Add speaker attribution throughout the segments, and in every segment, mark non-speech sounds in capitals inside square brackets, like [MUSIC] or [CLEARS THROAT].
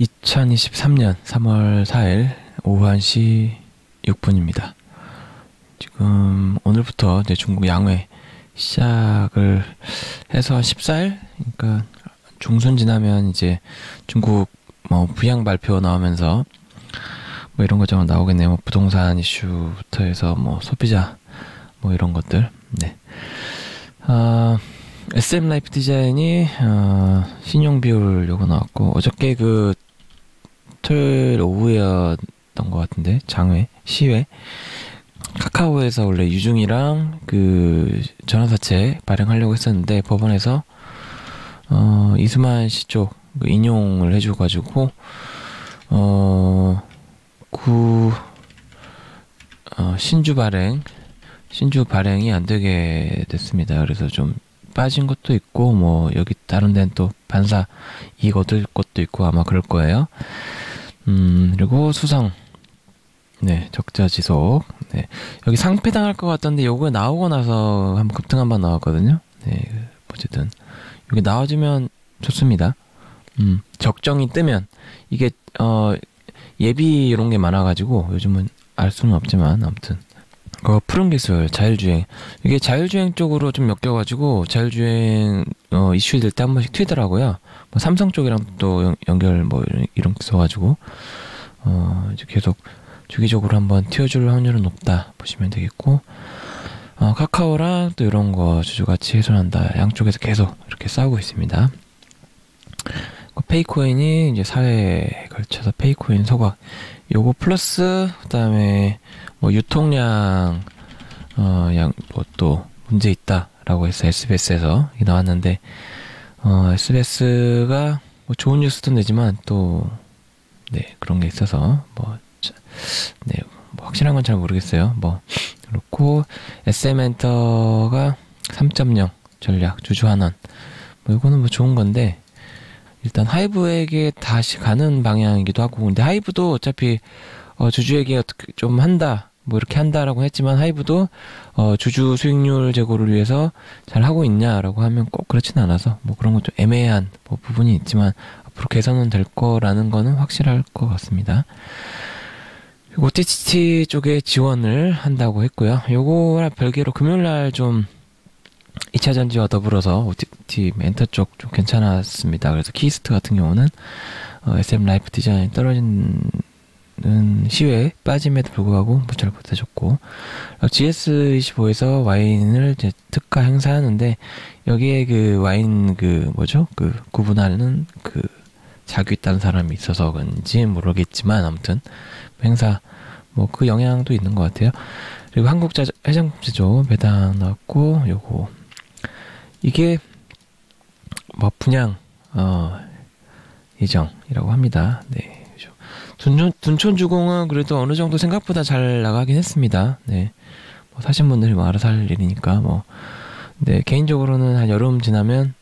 Speaker 1: 2023년 3월 4일 오후 1시 6분입니다. 지금 오늘부터 이제 중국 양회 시작을 해서 14일? 그러니까 중순 지나면 이제 중국 뭐 부양 발표 나오면서 뭐 이런 것좀 나오겠네요. 뭐 부동산 이슈부터 해서 뭐 소비자 뭐 이런 것들. 네. 아, SM 라이프 디자인이 어, 신용 비율 요거 나왔고 어저께 그 토요일 오후였던 것 같은데 장외 시외 카카오에서 원래 유중이랑 그 전화사채 발행하려고 했었는데 법원에서 어 이수만 씨쪽 그 인용을 해줘가지고 어 구 어, 신주 발행 신주 발행이 안 되게 됐습니다. 그래서 좀 빠진 것도 있고 뭐 여기 다른 데는 또 반사 이익 얻을 것도 있고 아마 그럴 거예요. 음 그리고 수성 네 적자 지속. 네. 여기 상패 당할 것 같던데 요거 나오고 나서 한번 급등 한번 나왔거든요. 네 어쨌든. 여기 나와주면 좋습니다. 음 적정이 뜨면. 이게 어 예비 이런 게 많아가지고 요즘은 알 수는 없지만 아무튼. 그 푸른 기술 자율주행. 이게 자율주행 쪽으로 좀 엮여가지고 자율주행 어, 이슈 될 때 한 번씩 튀더라고요. 뭐 삼성 쪽이랑 또 연, 결뭐 이런, 이런 게 있어가지고 어 이제 계속 주기적으로 한번 튀어줄 확률은 높다 보시면 되겠고 어, 카카오랑 또 이런 거 주주가치 훼손한다 양쪽에서 계속 이렇게 싸우고 있습니다. 그 페이코인이 이제 사회에 걸쳐서 페이코인 소각 요거 플러스 그다음에 뭐 유통량 어양뭐 또 문제 있다라고 해서 SBS에서 나왔는데 어 SBS가 뭐 좋은 뉴스도 내지만 또 네 그런 게 있어서 뭐 네, 뭐 확실한 건 잘 모르겠어요. 뭐 그렇고 SM엔터가 3.0 전략 주주 환원. 뭐 이거는 뭐 좋은 건데 일단 하이브에게 다시 가는 방향이기도 하고. 근데 하이브도 어차피 어, 주주에게 어떻게 좀 한다 뭐 이렇게 한다라고 했지만 하이브도 어, 주주 수익률 제고를 위해서 잘 하고 있냐라고 하면 꼭 그렇지는 않아서 뭐 그런 것좀 애매한 뭐 부분이 있지만 앞으로 개선은 될 거라는 거는 확실할 것 같습니다. 그리고 OTT 쪽에 지원을 한다고 했고요. 요거랑 별개로 금요일 날좀 2차 전지와 더불어서 OTT 엔터 쪽 좀 괜찮았습니다. 그래서 키이스트 같은 경우는 어, SM 라이프 디자인 떨어진 시외에 빠짐에도 불구하고 잘 버텨줬고 GS25에서 와인을 이제 특가 행사하는데 여기에 그 와인 그 뭐죠 그 구분하는 그 자격 있다는 사람이 있어서 그런지 모르겠지만 아무튼 행사 뭐 그 영향도 있는 것 같아요. 그리고 한국 자 해장품 제조 배당 나왔고 요거 이게 뭐 분양 어 예정이라고 합니다. 네. 둔촌, 둔촌주공은 그래도 어느 정도 생각보다 잘 나가긴 했습니다. 네. 뭐 사신 분들이 뭐 알아서 할 일이니까 뭐. 네, 개인적으로는 한 여름 지나면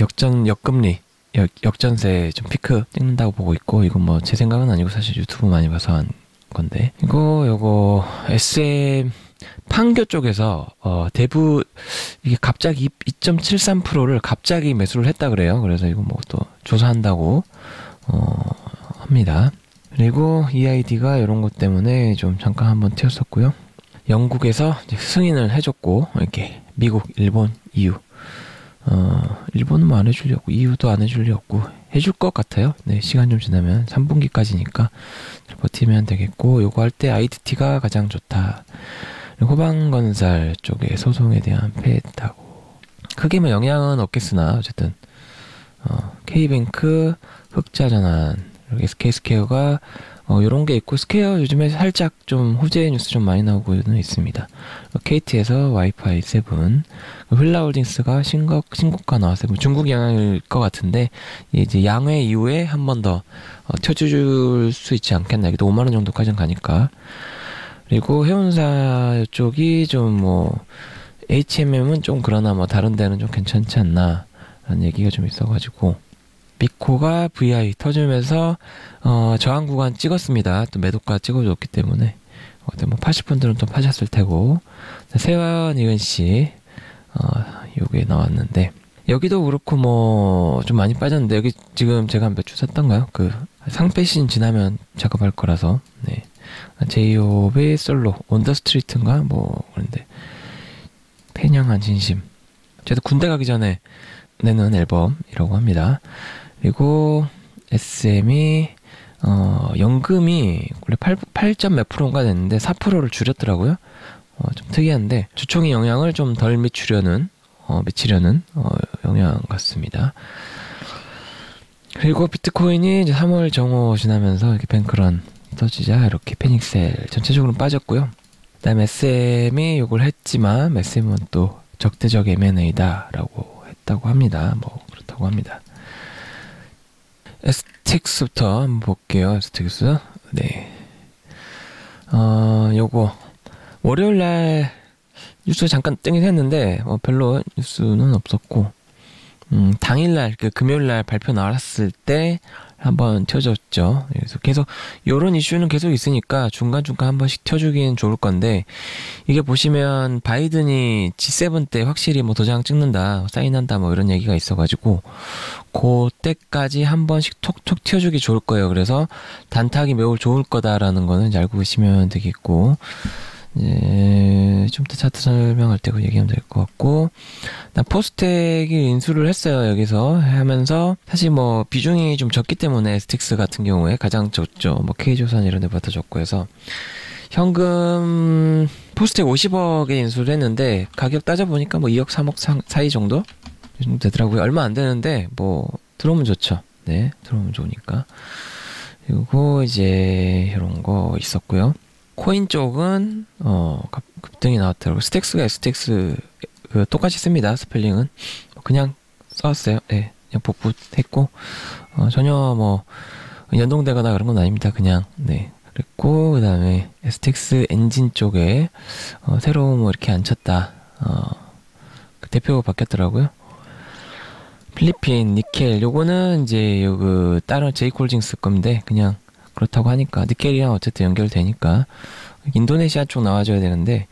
Speaker 1: 역전, 역금리, 역, 역전세 좀 피크 찍는다고 보고 있고, 이건 뭐 제 생각은 아니고 사실 유튜브 많이 봐서 한 건데. 이거, 요거, SM, 판교 쪽에서, 어, 대부, 이게 갑자기 2.73%를 갑자기 매수를 했다 그래요. 그래서 이거 뭐 또 조사한다고, 어, 합니다. 그리고 EID가 이런 것 때문에 좀 잠깐 한번 튀었었고요. 영국에서 승인을 해줬고 이렇게 미국, 일본, EU 어, 일본은 뭐안 없고 EU도 안 없고 해줄 것 같아요. 네, 시간 좀 지나면 3분기까지니까 버티면 되겠고 요거 할때 IDT가 가장 좋다. 호반건설 쪽에 소송에 대한 패했다고 크게 뭐 영향은 없겠으나 어쨌든 어, K뱅크 흑자 전환 여기 SK스퀘어가 어, 이런 게 있고 스퀘어 요즘에 살짝 좀 호재 뉴스 좀 많이 나오고는 있습니다. KT에서 와이파이 7, 휠라홀딩스가 신곡 신고가 나왔어요. 뭐 중국 영향일 것 같은데 이제 양회 이후에 한 번 더 어, 쳐줄 수 있지 않겠나. 이게 5만 원 정도까지는 가니까. 그리고 해운사 쪽이 좀 뭐 HMM은 좀 그러나 뭐 다른 데는 좀 괜찮지 않나 라는 얘기가 좀 있어가지고 미코가 VI 터지면서 어, 저항 구간 찍었습니다. 또 매도가 찍어줬기 때문에 어, 뭐 80분들은 또 파셨을 테고 세원 이은 씨 어, 요게 나왔는데 여기도 그렇고 뭐 좀 많이 빠졌는데 여기 지금 제가 몇주 샀던가요? 그 상패 시즌 지나면 작업할 거라서 네. 제이홉의 솔로 원더 스트리트인가 뭐 그런데 팬향한 진심 저도 군대 가기 전에 내는 앨범이라고 합니다. 그리고 SM이 어, 연금이 원래 8, 8점 몇 프로인가 됐는데 4%를 줄였더라고요. 어, 좀 특이한데 주총이 영향을 좀 덜 미치려는 어, 미치려는 어, 영향 같습니다. 그리고 비트코인이 이제 3월 정오 지나면서 이렇게 뱅크런 터지자 이렇게 패닉셀 전체적으로 빠졌고요. 그다음에 SM이 이걸 했지만 SM은 또 적대적 M&A다라고 했다고 합니다. 뭐 그렇다고 합니다. STX부터 한번 볼게요. STX. 네. 어, 요거 월요일 날 뉴스 잠깐 뜨긴 했는데 뭐 별로 뉴스는 없었고 음, 당일날 그 금요일날 발표 나왔을 때 한번 켜줬죠. 그래서 계속 요런 이슈는 계속 있으니까 중간중간 한 번씩 켜주긴 좋을 건데 이게 보시면 바이든이 G7 때 확실히 뭐 도장 찍는다, 사인한다 뭐 이런 얘기가 있어가지고 그때까지 한 번씩 톡톡 튀어주기 좋을 거예요. 그래서 단타치기 매우 좋을 거다라는 거는 알고 계시면 되겠고 예, 좀더 차트 설명할 때그 얘기하면 될 것 같고, 나 포스텍이 인수를 했어요, 여기서. 하면서, 사실 뭐, 비중이 좀 적기 때문에, 스틱스 같은 경우에 가장 적죠. 뭐, K조선 이런 데보다 적고 해서, 현금, 포스텍 50억에 인수를 했는데, 가격 따져보니까 뭐 2억, 3억 사이 정도? 정도 되더라고요. 얼마 안 되는데, 뭐, 들어오면 좋죠. 네, 들어오면 좋으니까. 그리고 이제, 이런 거 있었고요. 코인 쪽은 어 급등이 나왔더라고요. 스택스가 스택스 그 똑같이 씁니다. 스펠링은 그냥 써왔어요. 네, 그냥 복붙했고 어, 전혀 뭐 연동되거나 그런 건 아닙니다. 그냥 네. 그랬고 그다음에 스택스 엔진 쪽에 어, 새로 뭐 이렇게 앉혔다. 어, 그 대표가 바뀌었더라고요. 필리핀 니켈 요거는 이제 요그 다른 제이콜징스 건데 그냥 그렇다고 하니까 니켈이랑 어쨌든 연결되니까 인도네시아 쪽 나와줘야 되는데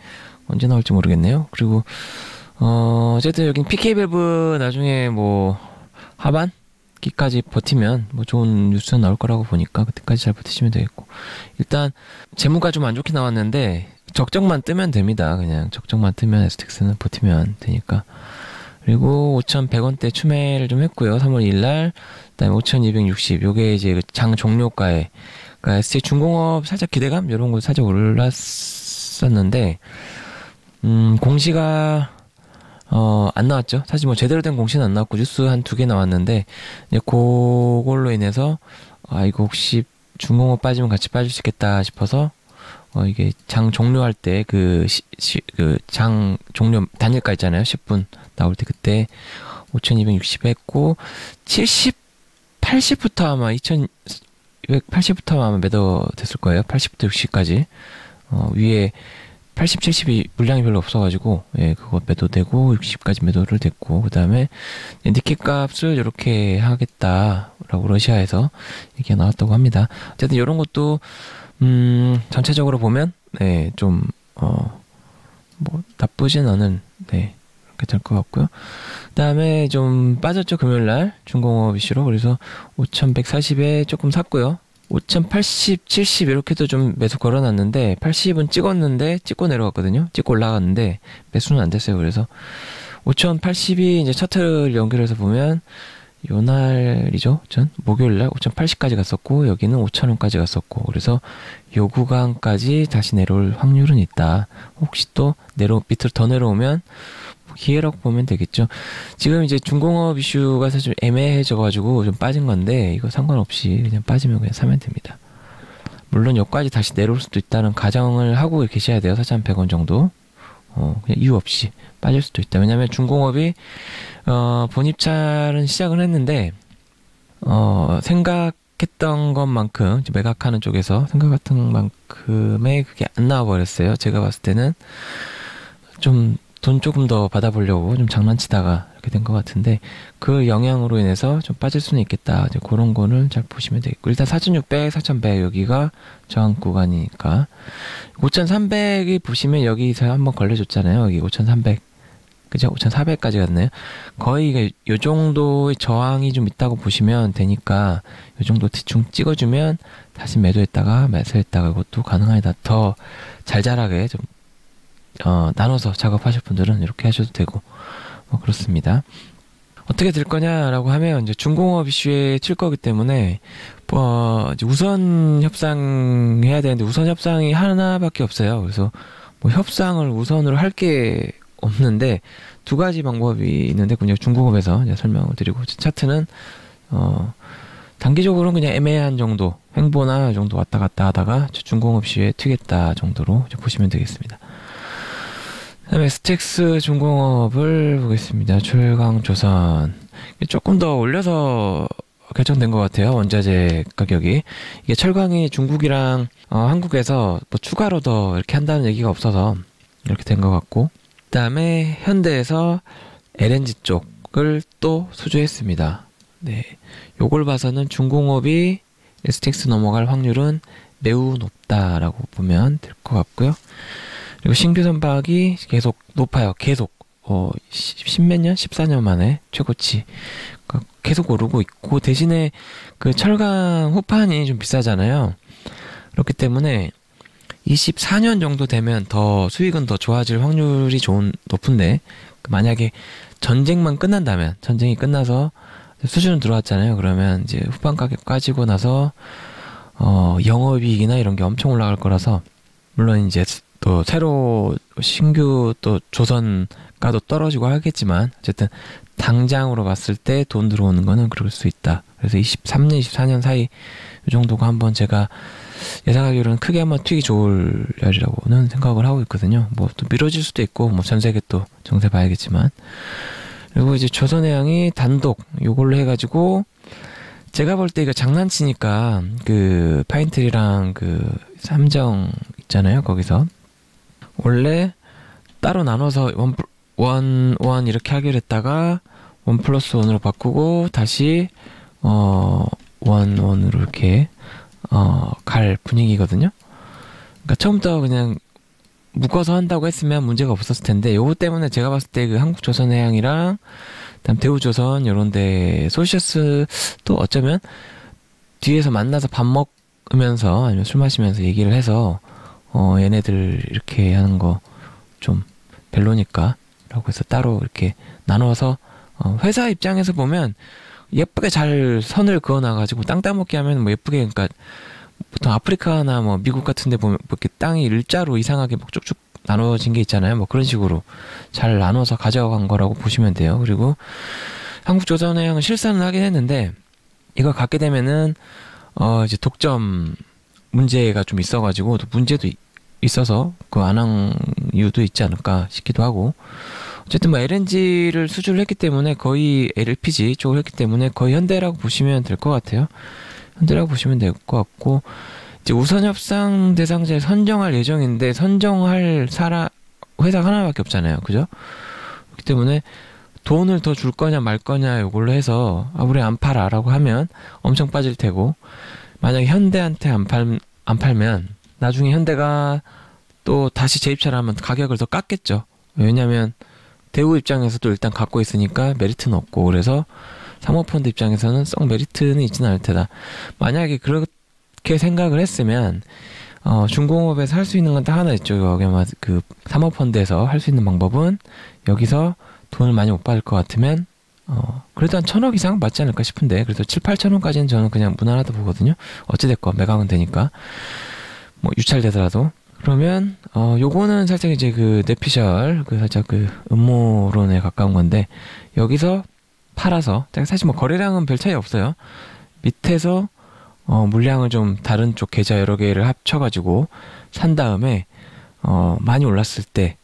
Speaker 1: 언제 나올지 모르겠네요. 그리고 어 어쨌든 여긴 PK 밸브 나중에 뭐 하반 기까지 버티면 뭐 좋은 뉴스가 나올 거라고 보니까 그때까지 잘 버티시면 되겠고 일단 재무가 좀 안 좋게 나왔는데 적정만 뜨면 됩니다. 그냥 적정만 뜨면 에스텍스는 버티면 되니까 그리고 5,100원대 추매를 좀 했고요. 3월 2일 날 그다음에 5,260 요게 이제 그장 종료가에 그러니까 ST 중공업 살짝 기대감 이런 거 살짝 올랐었는데 음 공시가 어 안 나왔죠. 사실 뭐 제대로 된 공시는 안 나왔고 뉴스 한 두 개 나왔는데 이제 그걸로 인해서 아 이거 혹시 중공업 빠지면 같이 빠질 수 있겠다 싶어서 어 이게 장 종료할 때그그장 종료 단일가 있잖아요. 10분 나올 때 그때 5,260 했고 70 80부터 아마 2,280부터 아마 매도 됐을 거예요. 80부터 60까지. 어, 위에 80, 70이 물량이 별로 없어가지고, 예, 그거 매도되고, 60까지 매도를 됐고, 그 다음에, 니켈 값을 이렇게 하겠다라고 러시아에서 얘기가 나왔다고 합니다. 어쨌든 이런 것도, 음, 전체적으로 보면, 네, 좀, 어, 뭐, 나쁘진 않은, 네, 될것 같고요. 그다음에 좀 빠졌죠 금요일 날 중공업 이슈로 그래서 5,140에 조금 샀고요. 5,080, 70 이렇게도 좀 매수 걸어놨는데 80은 찍었는데 찍고 내려갔거든요. 찍고 올라갔는데 매수는 안 됐어요. 그래서 5,080이 이제 차트를 연결해서 보면 요 날이죠. 전 목요일 날 5,080까지 갔었고 여기는 5,000원까지 갔었고 그래서 요 구간까지 다시 내려올 확률은 있다. 혹시 또 내려 밑으로 더 내려오면 기회라고 보면 되겠죠. 지금 이제 중공업 이슈가 사실 애매해져가지고 좀 빠진 건데 이거 상관없이 그냥 빠지면 그냥 사면 됩니다. 물론 여기까지 다시 내려올 수도 있다는 가정을 하고 계셔야 돼요. 4,100원 정도. 어, 그냥 이유 없이 빠질 수도 있다. 왜냐면 중공업이, 어, 본입찰은 시작을 했는데, 어, 생각했던 것만큼, 매각하는 쪽에서 생각했던 만큼의 그게 안 나와 버렸어요. 제가 봤을 때는 좀 돈 조금 더 받아보려고 좀 장난치다가 이렇게 된 것 같은데 그 영향으로 인해서 좀 빠질 수는 있겠다. 이제 그런 거는 잘 보시면 되겠고 일단 4,600, 4,100 여기가 저항 구간이니까 5,300이 보시면 여기서 한번 걸려줬잖아요. 여기 5,300 그죠? 5,400까지 갔네요. 거의 요 정도의 저항이 좀 있다고 보시면 되니까 요 정도 대충 찍어주면 다시 매도했다가 매수했다가 이것도 가능하다. 더 잘잘하게 좀 어, 나눠서 작업하실 분들은 이렇게 하셔도 되고 뭐 그렇습니다. 어떻게 될 거냐라고 하면 이제 중공업 이슈에 칠 거기 때문에 어, 이제 우선 협상해야 되는데 우선 협상이 하나밖에 없어요. 그래서 뭐 협상을 우선으로 할 게 없는데 두 가지 방법이 있는데 그냥 중공업에서 이제 설명을 드리고 차트는 어 단기적으로는 그냥 애매한 정도 횡보나 정도 왔다 갔다 하다가 중공업 시에 튀겠다 정도로 보시면 되겠습니다. 그다음에 스택스 중공업을 보겠습니다. 철강조선 조금 더 올려서 결정된 것 같아요. 원자재 가격이 이게 철강이 중국이랑 어, 한국에서 뭐 추가로 더 이렇게 한다는 얘기가 없어서 이렇게 된 것 같고 그다음에 현대에서 LNG 쪽을 또 수주했습니다. 네, 요걸 봐서는 중공업이 STX 넘어갈 확률은 매우 높다라고 보면 될 것 같고요. 그리고 신규 선박이 계속 높아요. 계속 어, 십몇 년, 십사 년 만에 최고치 그러니까 계속 오르고 있고 대신에 그 철강 호판이 좀 비싸잖아요. 그렇기 때문에 24년 정도 되면 더 수익은 더 좋아질 확률이 좋은 높은데 만약에 전쟁만 끝난다면 전쟁이 끝나서 수준은 들어왔잖아요. 그러면 이제 후반 가격 까지고 나서 어 영업이익이나 이런 게 엄청 올라갈 거라서 물론 이제 또 새로 신규 또 조선가도 떨어지고 하겠지만 어쨌든 당장으로 봤을 때 돈 들어오는 거는 그럴 수 있다. 그래서 23년, 24년 사이 이 정도가 한번 제가 예상하기로는 크게 한번 튀기 좋을 날이라고는 생각을 하고 있거든요. 뭐 또 미뤄질 수도 있고 뭐 전 세계 또 정세 봐야겠지만 그리고 이제 조선해양이 단독 요걸로 해가지고 제가 볼 때 이거 장난치니까 그 파인트리랑 그 삼정 있잖아요 거기서 원래 따로 나눠서 one, one, one 이렇게 하기로 했다가 one plus one으로 바꾸고 다시 어, one, one으로 이렇게 어, 갈 분위기거든요. 그러니까 처음부터 그냥 묶어서 한다고 했으면 문제가 없었을 텐데 요거 때문에 제가 봤을 때 그 한국조선해양이랑 그다음 대우조선 요런 데 소시어스 또 어쩌면 뒤에서 만나서 밥 먹으면서 아니면 술 마시면서 얘기를 해서 어 얘네들 이렇게 하는 거 좀 별로니까 라고 해서 따로 이렇게 나눠서 어 회사 입장에서 보면 예쁘게 잘 선을 그어놔가지고 땅 따먹게 하면 뭐 예쁘게 그러니까 보통 아프리카나 뭐 미국 같은 데 보면 뭐 이렇게 땅이 일자로 이상하게 막 쭉쭉 나눠진 게 있잖아요. 뭐 그런 식으로 잘 나눠서 가져간 거라고 보시면 돼요. 그리고 한국조선해양은 실사는 하긴 했는데 이걸 갖게 되면은 어 이제 독점 문제가 좀 있어가지고 또 문제도 있어서 그 안 한 이유도 있지 않을까 싶기도 하고 어쨌든 뭐 LNG를 수주를 했기 때문에 거의 LPG 쪽을 했기 때문에 거의 현대라고 보시면 될 것 같아요. 현대라고 보시면 될 것 같고 이제 우선 협상 대상자에 선정할 예정인데 선정할 사람 회사 하나밖에 없잖아요. 그죠? 그렇기 때문에 돈을 더 줄 거냐 말 거냐 이걸로 해서 아 우리 안 팔아라고 하면 엄청 빠질 테고 만약에 현대한테 안 팔 안 팔면 나중에 현대가 또 다시 재입찰을 하면 가격을 더 깎겠죠. 왜냐하면 대우 입장에서도 일단 갖고 있으니까 메리트는 없고 그래서 사모펀드 입장에서는 썩 메리트는 있지는 않을 테다. 만약에 그렇게 생각을 했으면 어, 중공업에서 할 수 있는 건 딱 하나 있죠. 여기 그 사모펀드에서 할 수 있는 방법은 여기서 돈을 많이 못 받을 것 같으면 어, 그래도 한 천억 이상 맞지 않을까 싶은데, 그래서 7, 8천 원까지는 저는 그냥 무난하다 보거든요. 어찌됐건 매각은 되니까. 뭐, 유찰되더라도. 그러면, 어, 요거는 살짝 이제 그, 내피셜, 그 살짝 그, 음모론에 가까운 건데, 여기서 팔아서, 사실 뭐 거래량은 별 차이 없어요. 밑에서, 어, 물량을 좀 다른 쪽 계좌 여러 개를 합쳐가지고, 산 다음에, 어, 많이 올랐을 때,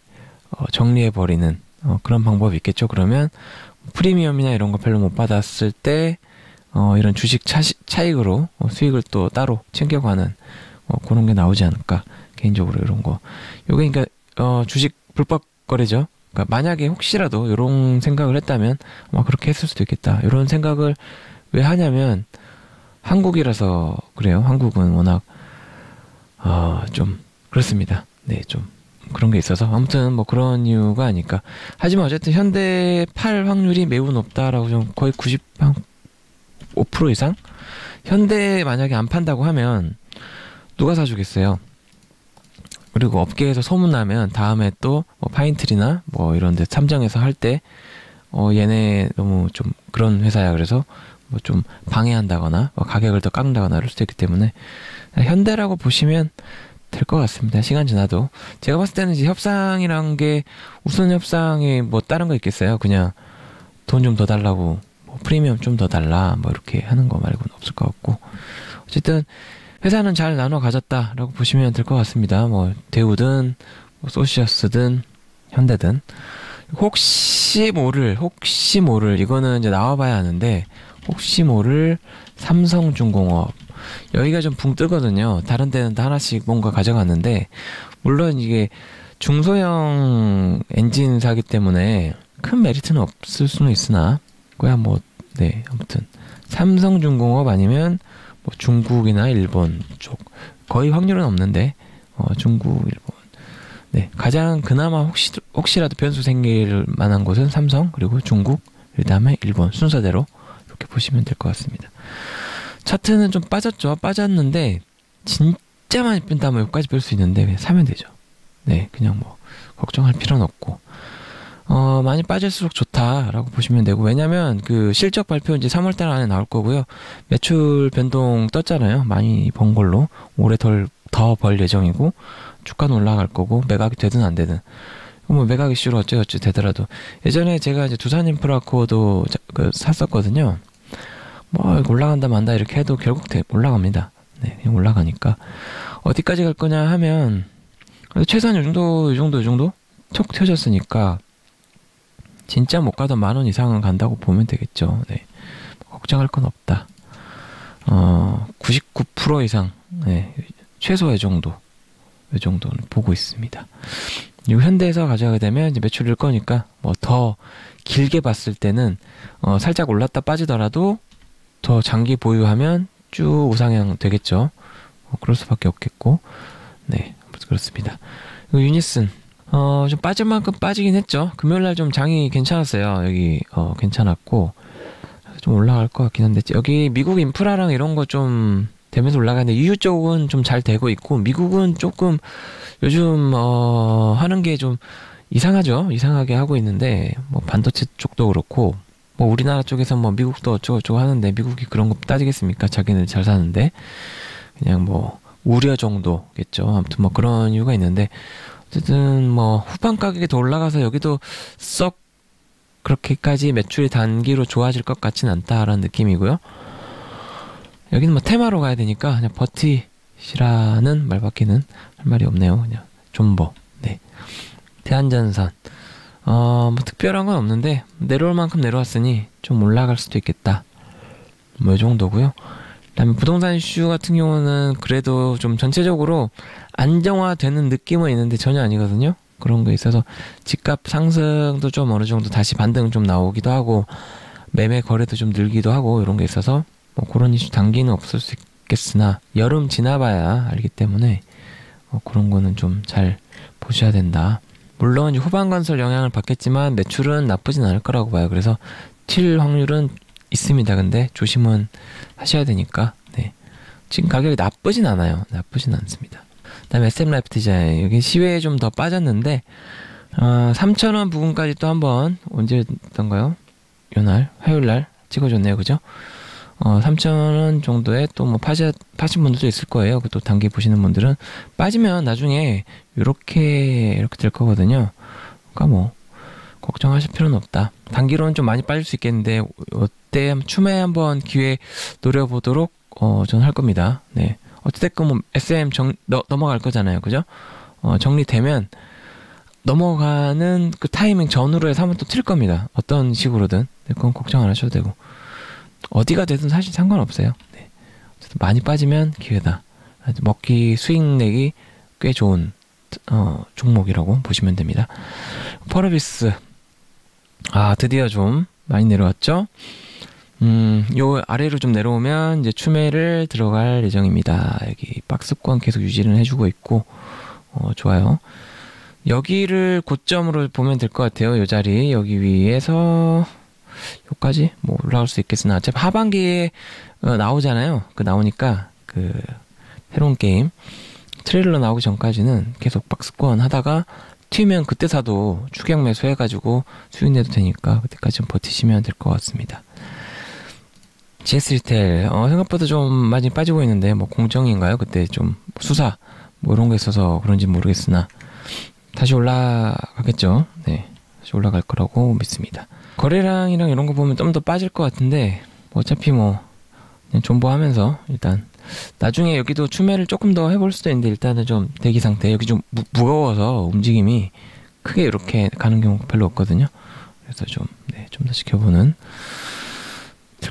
Speaker 1: 어, 정리해버리는, 어, 그런 방법이 있겠죠. 그러면, 프리미엄이나 이런 거 별로 못 받았을 때 어, 이런 주식 차, 차익으로 어, 수익을 또 따로 챙겨가는 어, 그런 게 나오지 않을까 개인적으로 이런 거. 요게 그러니까 어, 주식 불법 거래죠. 그러니까 만약에 혹시라도 이런 생각을 했다면 아마 그렇게 했을 수도 있겠다. 이런 생각을 왜 하냐면 한국이라서 그래요. 한국은 워낙 어, 좀 그렇습니다. 네좀 그런 게 있어서 아무튼 뭐 그런 이유가 아닐까. 하지만 어쨌든 현대 팔 확률이 매우 높다라고 좀 거의 90% 이상 현대 만약에 안 판다고 하면 누가 사주겠어요? 그리고 업계에서 소문나면 다음에 또 뭐 파인트리나 뭐 이런 데 참정해서 할 때 어 얘네 너무 좀 그런 회사야 그래서 뭐 좀 방해한다거나 뭐 가격을 더 깎는다거나 그럴 수도 있기 때문에 현대라고 보시면 될 것 같습니다. 시간 지나도 제가 봤을 때는 이제 협상이란 게 우선 협상이 뭐 다른 거 있겠어요? 그냥 돈 좀 더 달라고 뭐 프리미엄 좀 더 달라 뭐 이렇게 하는 거 말고는 없을 것 같고 어쨌든 회사는 잘 나눠 가졌다라고 보시면 될 것 같습니다. 뭐 대우든 뭐 소시어스든 현대든 혹시 모를 혹시 모를 이거는 이제 나와봐야 하는데 혹시 모를 삼성중공업 여기가 좀 붕 뜨거든요. 다른 데는 다 하나씩 뭔가 가져갔는데 물론 이게 중소형 엔진사기 때문에 큰 메리트는 없을 수는 있으나 그야 뭐 네 아무튼 삼성중공업 아니면 뭐 중국이나 일본 쪽 거의 확률은 없는데 어, 중국 일본 네 가장 그나마 혹시 혹시라도 변수 생길 만한 곳은 삼성 그리고 중국 그다음에 일본 순서대로 이렇게 보시면 될 것 같습니다. 차트는 좀 빠졌죠. 빠졌는데 진짜 많이 뺀다면 여기까지 뺄 수 있는데 사면 되죠. 네, 그냥 뭐 걱정할 필요는 없고 어, 많이 빠질수록 좋다라고 보시면 되고 왜냐면 그 실적 발표 이제 3월달 안에 나올 거고요. 매출 변동 떴잖아요. 많이 번 걸로 올해 덜 더 벌 예정이고 주가는 올라갈 거고 매각이 되든 안 되든 뭐 매각 이슈로 어쩌어쩌 되더라도 예전에 제가 이제 두산 인프라코도 그 샀었거든요. 뭐 올라간다 만다 이렇게 해도 결국 올라갑니다. 네, 그냥 올라가니까 어디까지 갈 거냐 하면 최소한 이 정도, 이 정도, 이 정도 툭 튀어졌으니까 진짜 못 가도 만원 이상은 간다고 보면 되겠죠. 네, 걱정할 건 없다. 어, 99% 이상, 네, 최소 이 정도, 이 정도는 보고 있습니다. 그리고 현대에서 가져가게 되면 이제 매출일 거니까 뭐 더 길게 봤을 때는 어, 살짝 올랐다 빠지더라도 더 장기 보유하면 쭉 우상향 되겠죠. 어, 그럴 수밖에 없겠고, 네, 그렇습니다. 유니슨, 어, 좀 빠질 만큼 빠지긴 했죠. 금요일 날 좀 장이 괜찮았어요. 여기, 어, 괜찮았고, 좀 올라갈 것 같긴 한데, 여기 미국 인프라랑 이런 거 좀 되면서 올라가는데, EU 쪽은 좀 잘 되고 있고, 미국은 조금 요즘, 어, 하는 게 좀 이상하죠. 이상하게 하고 있는데, 뭐 반도체 쪽도 그렇고, 뭐 우리나라 쪽에서 뭐 미국도 어쩌고저쩌고 하는데 미국이 그런 거 따지겠습니까? 자기는 잘 사는데 그냥 뭐 우려 정도겠죠. 아무튼 뭐 그런 이유가 있는데 어쨌든 뭐 후반 가격이 더 올라가서 여기도 썩 그렇게까지 매출이 단기로 좋아질 것 같지는 않다라는 느낌이고요. 여기는 뭐 테마로 가야 되니까 그냥 버티시라는 말밖에는 할 말이 없네요. 그냥 존버. 네. 대한전선. 어, 뭐 특별한 건 없는데 내려올 만큼 내려왔으니 좀 올라갈 수도 있겠다. 뭐 이 정도고요. 그다음에 부동산 이슈 같은 경우는 그래도 좀 전체적으로 안정화되는 느낌은 있는데 전혀 아니거든요. 그런 거 있어서 집값 상승도 좀 어느 정도 다시 반등 좀 나오기도 하고 매매 거래도 좀 늘기도 하고 이런 게 있어서 뭐 그런 이슈 단기는 없을 수 있겠으나 여름 지나봐야 알기 때문에 뭐 그런 거는 좀 잘 보셔야 된다. 물론 후반 건설 영향을 받겠지만 매출은 나쁘진 않을 거라고 봐요. 그래서 튈 확률은 있습니다. 근데 조심은 하셔야 되니까. 네. 지금 가격이 나쁘진 않아요. 나쁘진 않습니다. 그다음에 SM 라이프 디자인 여기 시외에 좀 더 빠졌는데 어, 3,000원 부분까지 또 한번 언제였던가요? 요날 화요일 날 찍어줬네요. 그죠? 어, 3,000원 정도에 또 뭐 파시, 파신 분들도 있을 거예요. 그 또 단기 보시는 분들은 빠지면 나중에 이렇게 이렇게 될 거거든요. 그러니까 뭐 걱정하실 필요는 없다. 단기로는 좀 많이 빠질 수 있겠는데 어때 추후에 한번 기회 노려보도록 어, 저는 할 겁니다. 네. 어찌됐건 뭐 SM 정, 너, 넘어갈 거잖아요. 그죠? 어, 정리되면 넘어가는 그 타이밍 전후로 해서 한번 또 틀 겁니다. 어떤 식으로든. 네, 그건 걱정 안 하셔도 되고. 어디가 되든 사실 상관없어요. 네. 많이 빠지면 기회다. 먹기 수익 내기 꽤 좋은 어, 종목이라고 보시면 됩니다. 퍼러비스 아 드디어 좀 많이 내려왔죠. 음, 요 아래로 좀 내려오면 이제 추매를 들어갈 예정입니다. 여기 박스권 계속 유지를 해주고 있고 어, 좋아요. 여기를 고점으로 보면 될 것 같아요. 이 자리 여기 위에서 여기까지 뭐 올라갈 수 있겠으나 어차피 하반기에 어, 나오잖아요. 그 나오니까 그 새로운 게임 트레일러 나오기 전까지는 계속 박스권 하다가 튀면 그때 사도 추격 매수 해가지고 수익 내도 되니까 그때까지 좀 버티시면 될 것 같습니다. GS 리텔 어, 생각보다 좀 많이 빠지고 있는데 뭐 공정인가요? 그때 좀 수사 뭐 이런 거 있어서 그런지 모르겠으나 다시 올라가겠죠. 네, 다시 올라갈 거라고 믿습니다. 거래량이랑 이런 거 보면 좀 더 빠질 것 같은데 뭐 어차피 뭐 그냥 존버하면서 일단 나중에 여기도 추매를 조금 더 해볼 수도 있는데 일단은 좀 대기 상태 여기 좀 무, 무거워서 움직임이 크게 이렇게 가는 경우 가 별로 없거든요. 그래서 좀, 네, 좀 더 지켜보면 될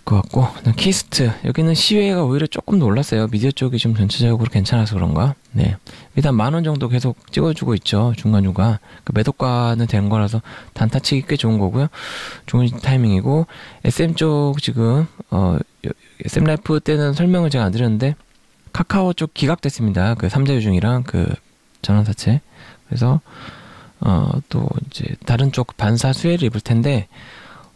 Speaker 1: 것 같고 키이스트 여기는 시외가 오히려 조금 더 올랐어요. 미디어 쪽이 좀 전체적으로 괜찮아서 그런가. 네, 일단 만 원 정도 계속 찍어주고 있죠. 중간중간 그 매도가는 된 거라서 단타치기 꽤 좋은 거고요. 좋은 타이밍이고 SM 쪽 지금 어 SM 라이프 때는 설명을 제가 안 드렸는데 카카오 쪽 기각됐습니다. 그 삼자 유중이랑 그 전환사채. 그래서 어 또 이제 다른 쪽 반사 수혜를 입을 텐데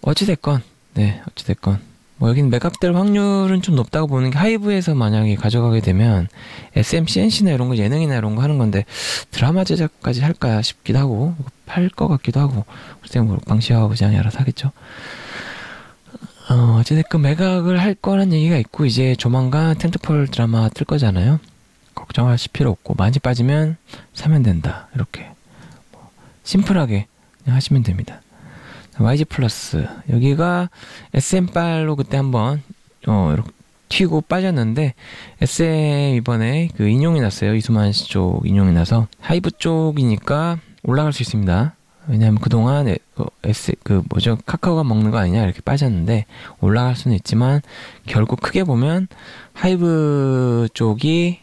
Speaker 1: 어찌 됐건 네 어찌 됐건 뭐 여기는 매각될 확률은 좀 높다고 보는 게 하이브에서 만약에 가져가게 되면 SMCNC나 이런 거 예능이나 이런 거 하는 건데 드라마 제작까지 할까 싶기도 하고 팔 것 같기도 하고 글쎄 뭐 방시아버지 아니 알아서 하겠죠. 어, 어찌됐건 매각을 할 거란 얘기가 있고 이제 조만간 텐트폴 드라마 뜰 거잖아요. 걱정하실 필요 없고 많이 빠지면 사면 된다 이렇게 뭐 심플하게 그냥 하시면 됩니다. YG 플러스. 여기가 SM8로 그때 한번 어 이렇게 튀고 빠졌는데 SM 이번에 그 인용이 났어요. 이수만 씨 쪽 인용이 나서. 하이브 쪽이니까 올라갈 수 있습니다. 왜냐하면 그동안 어, S 그 뭐죠? 카카오가 먹는 거 아니냐 이렇게 빠졌는데 올라갈 수는 있지만 결국 크게 보면 하이브 쪽이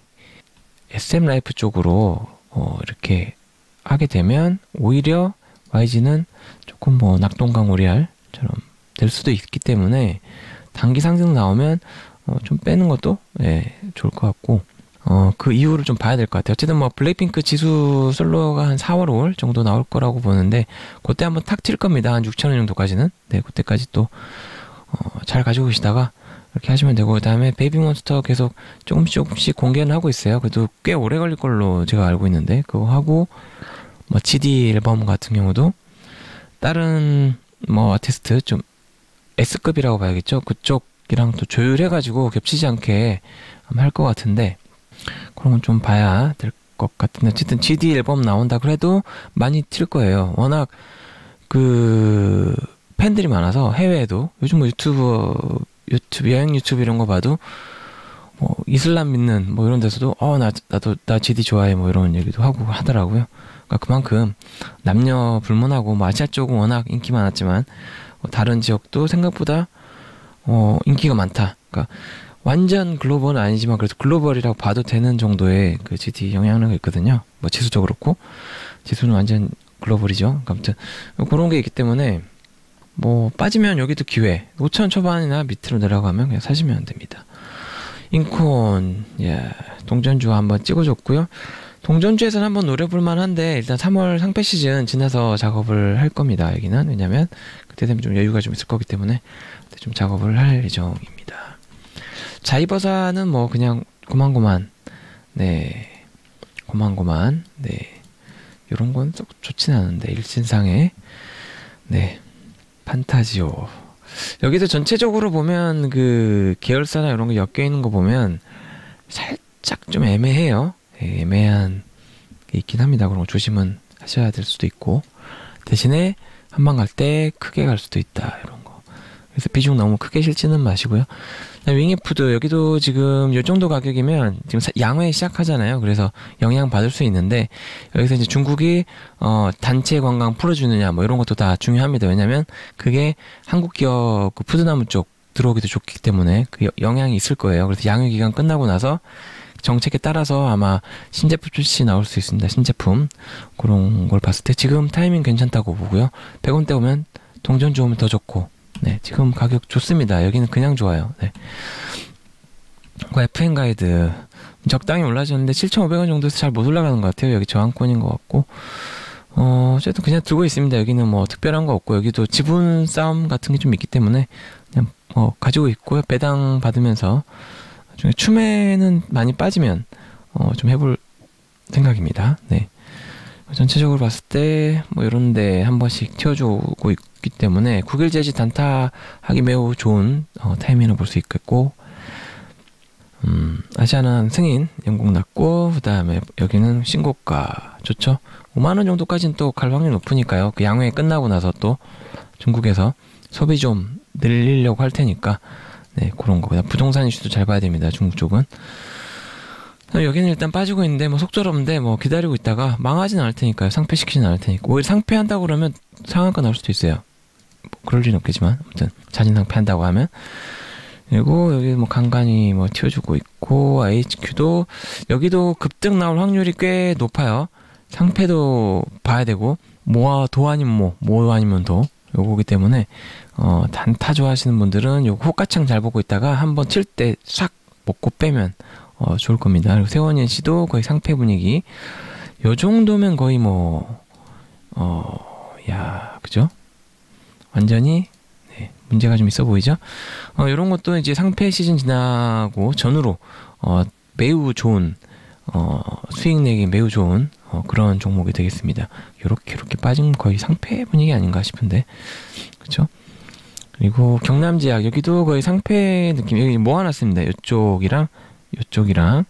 Speaker 1: SM 라이프 쪽으로 어 이렇게 하게 되면 오히려 YG는 조금 뭐 낙동강 오리알처럼 될 수도 있기 때문에 단기 상승 나오면 어, 좀 빼는 것도 예, 좋을 것 같고 어, 그 이유를 좀 봐야 될 것 같아요. 어쨌든 뭐 블랙핑크 지수 솔로가 한 4월, 5월 정도 나올 거라고 보는데 그때 한번 탁 튈 겁니다. 한 6천 원 정도까지는. 네, 그때까지 또 어, 잘 가지고 계시다가 이렇게 하시면 되고 그다음에 베이비몬스터 계속 조금씩 조금씩 공개는 하고 있어요. 그래도 꽤 오래 걸릴 걸로 제가 알고 있는데 그거 하고 뭐 GD 앨범 같은 경우도 다른 뭐 아티스트 좀 S급이라고 봐야겠죠. 그쪽이랑 또 조율해가지고 겹치지 않게 할 것 같은데 그런 건 좀 봐야 될 것 같은데 어쨌든 GD 앨범 나온다 그래도 많이 튈 거예요. 워낙 그 팬들이 많아서 해외에도 요즘 뭐 유튜브 유튜브 여행 유튜브 이런 거 봐도 뭐 이슬람 믿는 뭐 이런 데서도 어 나 나도 나 GD 좋아해 뭐 이런 얘기도 하고 하더라고요. 그러니까 그만큼 남녀 불문하고 뭐 아시아 쪽은 워낙 인기 많았지만 뭐 다른 지역도 생각보다 어 인기가 많다. 그러니까 완전 글로벌은 아니지만 그래도 글로벌이라고 봐도 되는 정도의 그 GT 영향력이 있거든요. 뭐 지수도 그렇고 지수는 완전 글로벌이죠. 그러니까 아무튼 그런 게 있기 때문에 뭐 빠지면 여기도 기회 5천 초반이나 밑으로 내려가면 그냥 사시면 됩니다. 인콘 예 동전주 한번 찍어줬고요. 동전주에서는 한번 노려볼 만한데 일단 3월 상패 시즌 지나서 작업을 할 겁니다. 여기는 왜냐면 그때 되면 좀 여유가 좀 있을 거기 때문에 좀 작업을 할 예정입니다. 자이버사는 뭐 그냥 고만고만 네 고만고만 네 이런 건썩 좋진 않은데 일진상에 네 판타지오 여기도 전체적으로 보면 그 계열사나 이런 거 엮여 있는 거 보면 살짝 좀 애매해요. 예, 애매한 게 있긴 합니다. 그런 거 조심은 하셔야 될 수도 있고 대신에 한방 갈 때 크게 갈 수도 있다 이런 거. 그래서 비중 너무 크게 실지는 마시고요. 윙이푸드 여기도 지금 요 정도 가격이면 지금 양회 시작하잖아요. 그래서 영향 받을 수 있는데 여기서 이제 중국이 어 단체 관광 풀어주느냐 뭐 이런 것도 다 중요합니다. 왜냐하면 그게 한국 기업 그 푸드나무 쪽 들어오기도 좋기 때문에 그 영향이 있을 거예요. 그래서 양회 기간 끝나고 나서 정책에 따라서 아마 신제품 출시 나올 수 있습니다. 신제품 그런 걸 봤을 때 지금 타이밍 괜찮다고 보고요. 100원대 오면 동전 좋으면 더 좋고 네 지금 가격 좋습니다. 여기는 그냥 좋아요. 네. 그 FN 가이드 적당히 올라졌는데 7,500원 정도에서 잘 못 올라가는 것 같아요. 여기 저항권인 것 같고 어, 어쨌든 그냥 두고 있습니다. 여기는 뭐 특별한 거 없고 여기도 지분 싸움 같은 게 좀 있기 때문에 그냥 뭐 가지고 있고요. 배당 받으면서 나중에 춤에는 많이 빠지면 어, 좀 해볼 생각입니다. 네. 전체적으로 봤을 때 뭐 이런데 한 번씩 튀어주고 있기 때문에 국일 재지 단타하기 매우 좋은 어, 타이밍을 볼 수 있겠고 음, 아시아는 승인 연공 났고 그 다음에 여기는 신고가 좋죠. 5만 원 정도까지는 또 갈 확률 높으니까요. 그 양회 끝나고 나서 또 중국에서 소비 좀 늘리려고 할 테니까 네 그런 거. 그다음 부동산 이슈도 잘 봐야 됩니다. 중국 쪽은. 여기는 일단 빠지고 있는데 뭐 속절없는데 뭐 기다리고 있다가 망하진 않을 테니까요. 상패시키진 않을 테니까. 오히려 상패한다고 그러면 상한가 나올 수도 있어요. 뭐 그럴 리는 없겠지만 아무튼 자진 상패한다고 하면 그리고 여기 뭐 간간히 뭐 튀어주고 있고 HQ도 여기도 급등 나올 확률이 꽤 높아요. 상패도 봐야 되고 모아 도 아니면 모, 모 아니면 도 요거기 때문에 어 단타 좋아하시는 분들은 요거 호가창 잘 보고 있다가 한번 칠 때 싹 먹고 빼면 어 좋을 겁니다. 그리고 세원현 씨도 거의 상패 분위기 요 정도면 거의 뭐 어 야 그죠? 완전히 네, 문제가 좀 있어 보이죠? 어, 이런 것도 이제 상패 시즌 지나고 전후로 어, 매우 좋은 어, 수익 내기 매우 좋은 어, 그런 종목이 되겠습니다. 이렇게 이렇게 빠진 거의 상패 분위기 아닌가 싶은데 그렇죠? 그리고 경남지약 여기도 거의 상패 느낌 여기 모아놨습니다. 이쪽이랑 이쪽이랑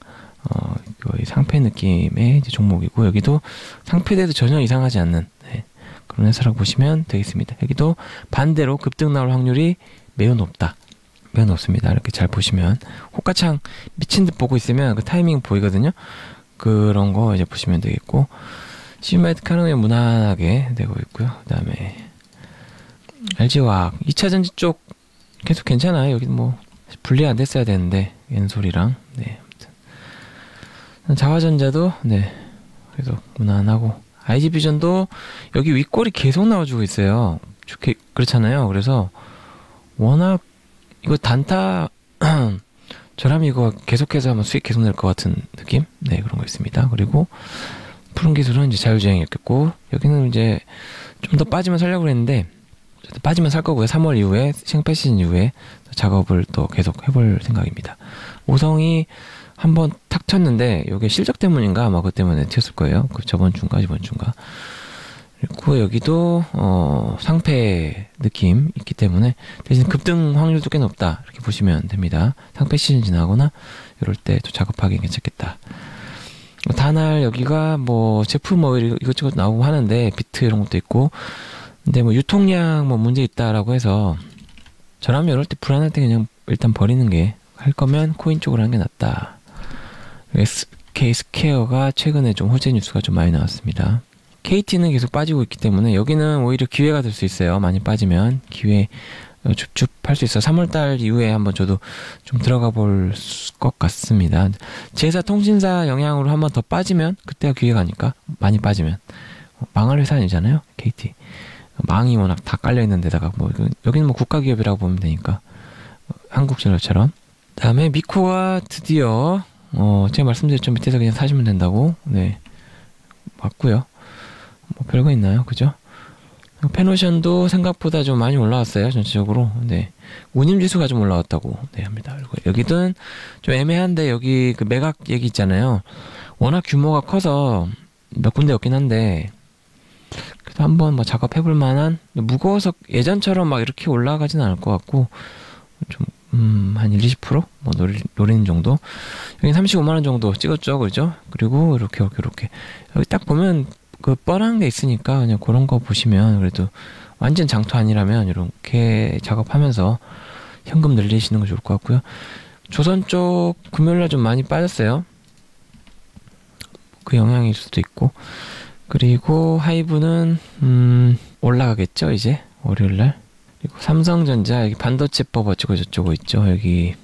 Speaker 1: 어, 거의 상패 느낌의 종목이고 여기도 상패돼도 전혀 이상하지 않는 네, 그런 회사라고 보시면 되겠습니다. 여기도 반대로 급등 나올 확률이 매우 높다. 매우 높습니다. 이렇게 잘 보시면 호가창 미친 듯 보고 있으면 그 타이밍 보이거든요. 그런 거 이제 보시면 되겠고 시메트카는 무난하게 되고 있고요. 그다음에 LG화학 2차 전지 쪽 계속 괜찮아요. 여기 뭐 분리 안 됐어야 되는데 엔솔이랑 네 자화전자도 네 그래도 무난하고 IG비전도 여기 윗골이 계속 나와주고 있어요. 좋게 그렇잖아요. 그래서 워낙 이거 단타 [CLEARS THROAT] 저라면 이거 계속해서 하면 수익 계속 낼 것 같은 느낌? 네 그런 거 있습니다. 그리고 푸른 기술은 이제 자율주행이었겠고 여기는 이제 좀 더 빠지면 살려고 했는데 빠지면 살 거고요. 3월 이후에 싱패 시즌 이후에 작업을 또 계속 해볼 생각입니다. 오성이 한번 탁 쳤는데 이게 실적 때문인가 아마 그 때문에 튀었을 거예요. 그 저번 주인가 이번 주인가. 그리고 여기도 어 상폐 느낌 있기 때문에 대신 급등 확률도 꽤 높다 이렇게 보시면 됩니다. 상폐 시즌 지나거나 이럴 때 또 작업하기 괜찮겠다. 다날 여기가 뭐 제품 뭐 이것저것 나오고 하는데 비트 이런 것도 있고 근데 뭐 유통량 뭐 문제 있다라고 해서 저라면 이럴 때 불안할 때 그냥 일단 버리는 게 할 거면 코인 쪽으로 하는 게 낫다. SK 스퀘어가 최근에 좀 호재 뉴스가 좀 많이 나왔습니다. KT는 계속 빠지고 있기 때문에 여기는 오히려 기회가 될 수 있어요. 많이 빠지면 기회 줍줍할 수 있어. 3월달 이후에 한번 저도 좀 들어가 볼 것 같습니다. 제사 통신사 영향으로 한번 더 빠지면 그때가 기회가 아닐까? 많이 빠지면 망할 회사 아니잖아요. KT 망이 워낙 다 깔려 있는 데다가 뭐 여기는 뭐 국가 기업이라고 보면 되니까 한국전력처럼. 다음에 미코가 드디어 어 제가 말씀드렸죠 밑에서 그냥 사시면 된다고 네 맞고요. 뭐 별거 있나요, 그죠? 페노션도 생각보다 좀 많이 올라왔어요 전체적으로. 네. 운임 지수가 좀 올라왔다고 네 합니다. 그리고 여기는 좀 애매한데 여기 그 매각 얘기 있잖아요. 워낙 규모가 커서 몇 군데였긴 한데 그래도 한번 뭐 작업해볼 만한 무거워서 예전처럼 막 이렇게 올라가지는 않을 것 같고 좀 음, 한 1, 20%뭐 노리, 노리는 정도. 여기 35만 원 정도 찍었죠, 그죠? 그리고 이렇게 이렇게 이렇게. 여기 딱 보면 그 뻔한 게 있으니까 그냥 그런 거 보시면 그래도 완전 장터 아니라면 이렇게 작업하면서 현금 늘리시는 거 좋을 것 같고요. 조선 쪽 금요일날 좀 많이 빠졌어요. 그 영향일 수도 있고. 그리고 하이브는 음 올라가겠죠 이제? 월요일날. 그리고 삼성전자 여기 반도체법 어쩌고 저쩌고 있죠 여기.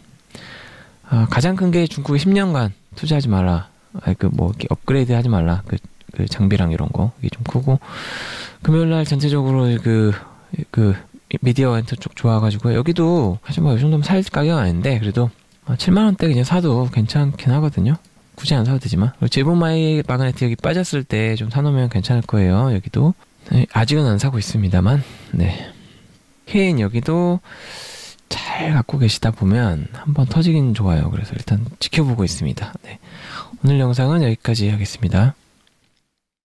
Speaker 1: 아, 가장 큰 게 중국에 10년간 투자하지 마라. 아 그뭐 업그레이드 하지 말라. 그, 그 장비랑 이런 거 이게 좀 크고 금요일 날 전체적으로 그그 미디어 엔터 쪽 좋아가지고 여기도 사실 뭐 이 정도면 살 가격 아닌데 그래도 7만 원대 그냥 사도 괜찮긴 하거든요. 굳이 안 사도 되지만 제본 마이 마그네틱 여기 빠졌을 때 좀 사놓으면 괜찮을 거예요. 여기도 네, 아직은 안 사고 있습니다만 네. 케인 여기도 잘 갖고 계시다 보면 한번 터지긴 좋아요. 그래서 일단 지켜보고 있습니다. 네. 오늘 영상은 여기까지 하겠습니다.